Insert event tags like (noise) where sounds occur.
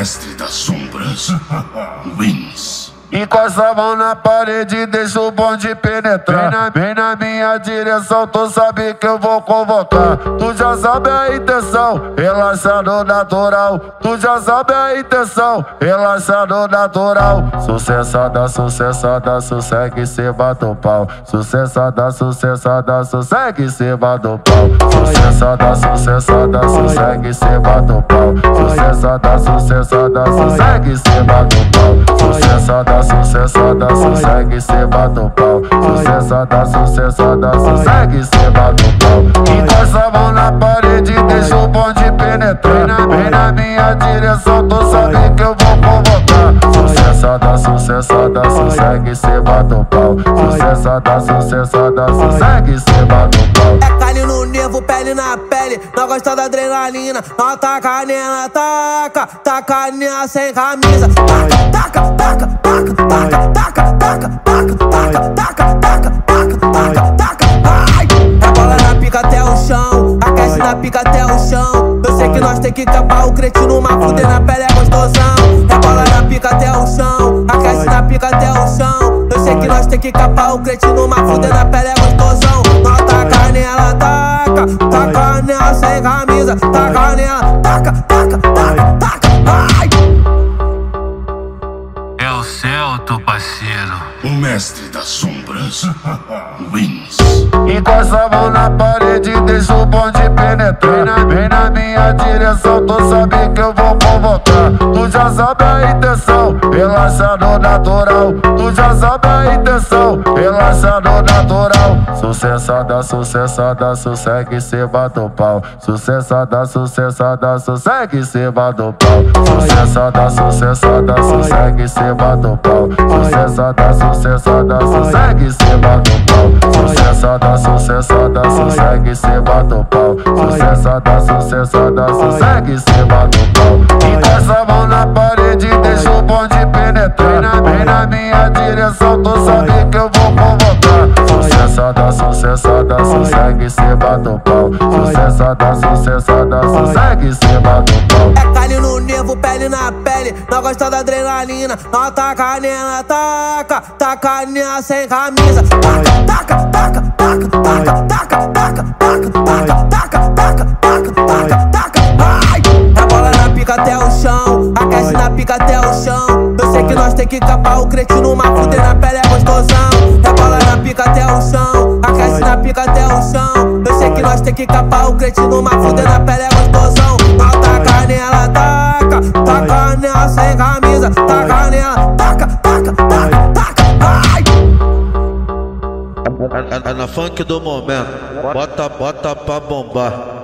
mestre das sombras (laughs) wins. Encosta a mão na parede e deixa o bonde penetrar. Vem na, vem na minha direção, tu sabe que eu vou convocar. Tu já sabe a intenção, relaxa no natural. Tu já sabe a intenção, relaxa no natural. Sucessada, sucessada, sossegue cima do pau. Sucessada, sucessada, sossegue cima do pau. Sucessada, sucessada, sossegue cima do pau. Sucessada, sucessada, sossegue cima do pau. Sucessada, sossegue cima do pau. Sucessada, sucessada, sossegue cima do pau. Encosta a mão na parede, deixa o bonde penetrar. Vem na minha direção, tu sabe que eu vou convocar. Sucessada, sucessada, sossegue cima do pau. Sucessada, sucessada, sossegue cima do pau. É carne no nervo, pele na pele. Não gosta da adrenalina. Não taca nela, taca. Taca nela sem camisa. Taca, taca, taca, taca, taca, taca, taca, taca, taca, taca, taca, taca, taca, taca. Ai! Rebola na pica até o chão. Aquece na pica até o chão. Eu sei que nós tem que capar o cretino. Uma fuder na pele é gostosão. Rebola na pica até o chão. Aquece na pica até o chão. Eu sei que nós tem que capar o cretino. Uma fuder na pele taca, taca, taca, taca. Ai! É o Celto, parceiro. O mestre das sombras (laughs) wins. Encosta a mão na parede deixa o bonde penetrar. Vem na minha direção, tu sabe que eu vou convocar. Tu já sabe a intenção, relaxando natural. Tu já sabe a intenção, relaxando natural. Sucessada, sucessada, sossegue, se bata o pau. Sucessada, sucessada, sossegue, se bata o pau. Sucessada, sucessada, sossegue, se bata o pau. Sucessada, sucessada, sossegue, se bata o pau. Sucessada, sucessada, sossegue, se bata o pau. Sucessada, sucessada, sossegue, se bata o pau. E dessa mão na parede. Tu sabe que eu vou convocar. Sucessada, sucessada, sossegue cima do pau. Sucessada, sucessada, sossegue cima do pau. É carne no nervo, pele na pele. Não gosta da adrenalina. Não taca nela, taca. Taca nela sem camisa. Taca, taca, taca, taca, taca, taca, que nós capar o cretino. Uma fuder na pele é gostosão. Rebola na pica até o chão. Aquece na pica até o chão. Eu sei que nós tem que capar o cretino. Uma fuder na pele é gostosão. Não taca nela, taca. Taca nela sem camisa. Taca nela, taca, taca, taca, taca. Ai! É, é na funk do momento. Bota, bota pra bombar.